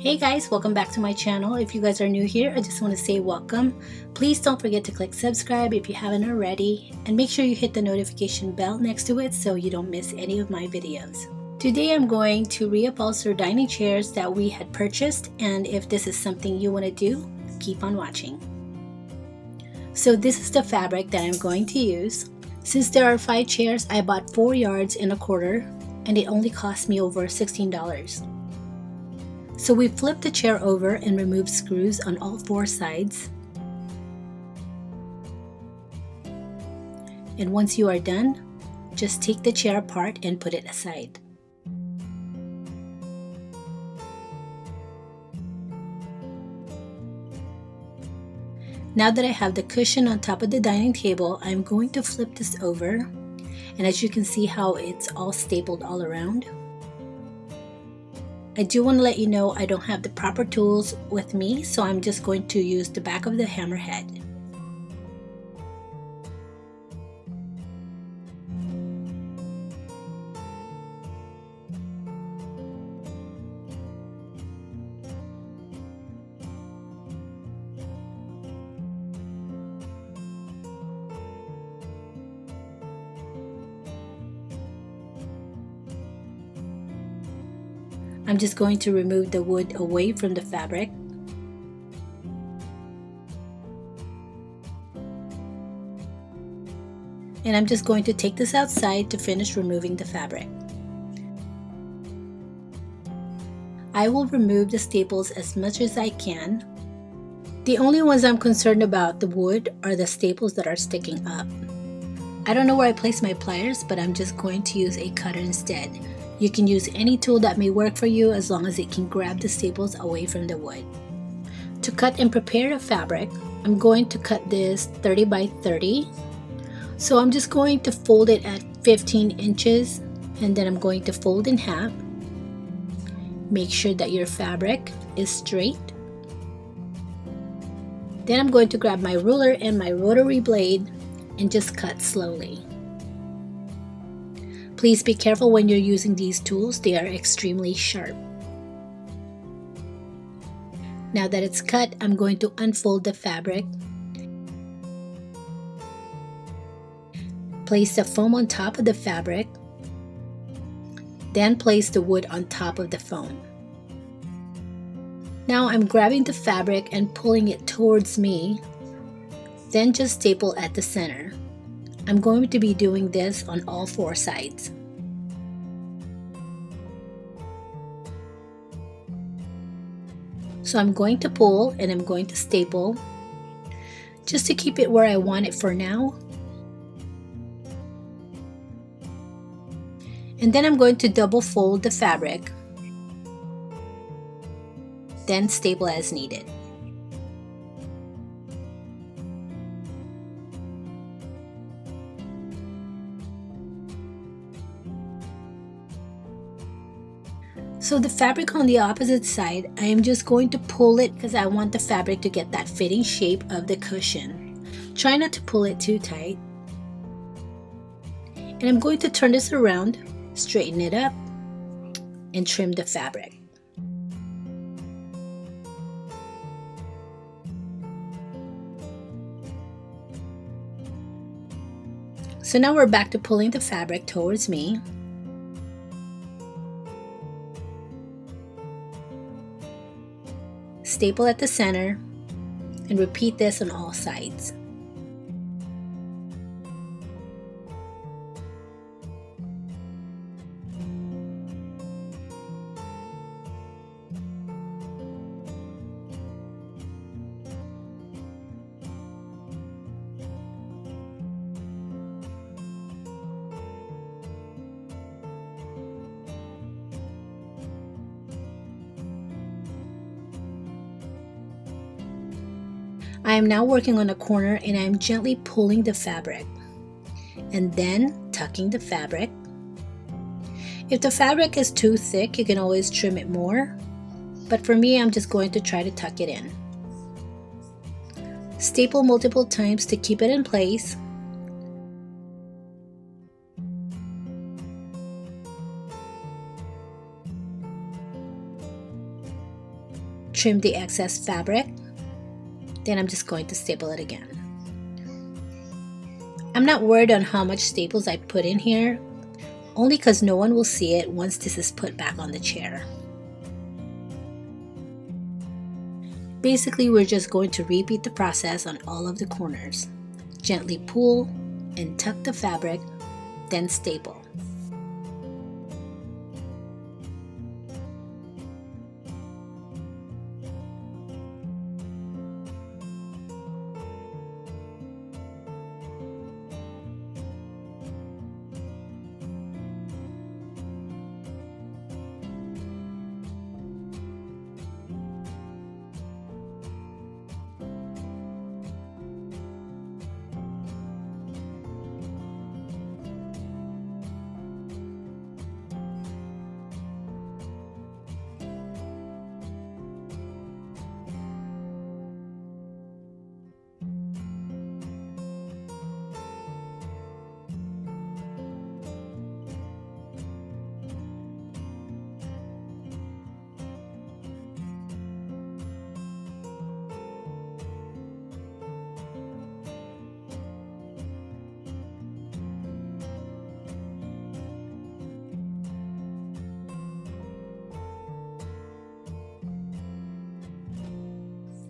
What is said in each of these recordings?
Hey guys, welcome back to my channel. If you guys are new here, I just want to say welcome. Please don't forget to click subscribe if you haven't already and make sure you hit the notification bell next to it so you don't miss any of my videos. Today I'm going to reupholster dining chairs that we had purchased and if this is something you want to do, keep on watching. So this is the fabric that I'm going to use. Since there are 5 chairs, I bought 4 yards and a quarter and it only cost me over $16. So we flip the chair over and remove screws on all four sides. And once you are done, just take the chair apart and put it aside. Now that I have the cushion on top of the dining table, I'm going to flip this over. And as you can see how it's all stapled all around. I do want to let you know I don't have the proper tools with me, so I'm just going to use the back of the hammerhead. I'm just going to remove the wood away from the fabric. And I'm just going to take this outside to finish removing the fabric. I will remove the staples as much as I can. The only ones I'm concerned about the wood are the staples that are sticking up. I don't know where I place my pliers, but I'm just going to use a cutter instead. You can use any tool that may work for you as long as it can grab the staples away from the wood. To cut and prepare the fabric, I'm going to cut this 30 by 30. So I'm just going to fold it at 15 inches and then I'm going to fold in half. Make sure that your fabric is straight. Then I'm going to grab my ruler and my rotary blade and just cut slowly. Please be careful when you're using these tools, they are extremely sharp. Now that it's cut, I'm going to unfold the fabric. Place the foam on top of the fabric. Then place the wood on top of the foam. Now I'm grabbing the fabric and pulling it towards me. Then just staple at the center. I'm going to be doing this on all four sides. So I'm going to pull and I'm going to staple just to keep it where I want it for now. And then I'm going to double fold the fabric, then staple as needed. So the fabric on the opposite side, I am just going to pull it because I want the fabric to get that fitting shape of the cushion. Try not to pull it too tight. And I'm going to turn this around, straighten it up, and trim the fabric. So now we're back to pulling the fabric towards me. Staple at the center, and repeat this on all sides. I am now working on a corner and I am gently pulling the fabric and then tucking the fabric. If the fabric is too thick, you can always trim it more, but for me, I'm just going to try to tuck it in. Staple multiple times to keep it in place trim the excess fabric. Then I'm just going to staple it again. I'm not worried on how much staples I put in here, only because no one will see it once this is put back on the chair. Basically, we're just going to repeat the process on all of the corners. Gently pull and tuck the fabric, then staple.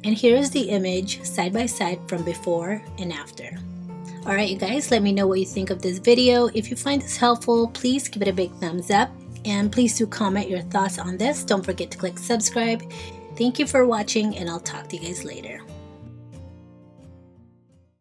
And here is the image side by side from before and after. Alright you guys, let me know what you think of this video. If you find this helpful, please give it a big thumbs up. And please do comment your thoughts on this. Don't forget to click subscribe. Thank you for watching and I'll talk to you guys later.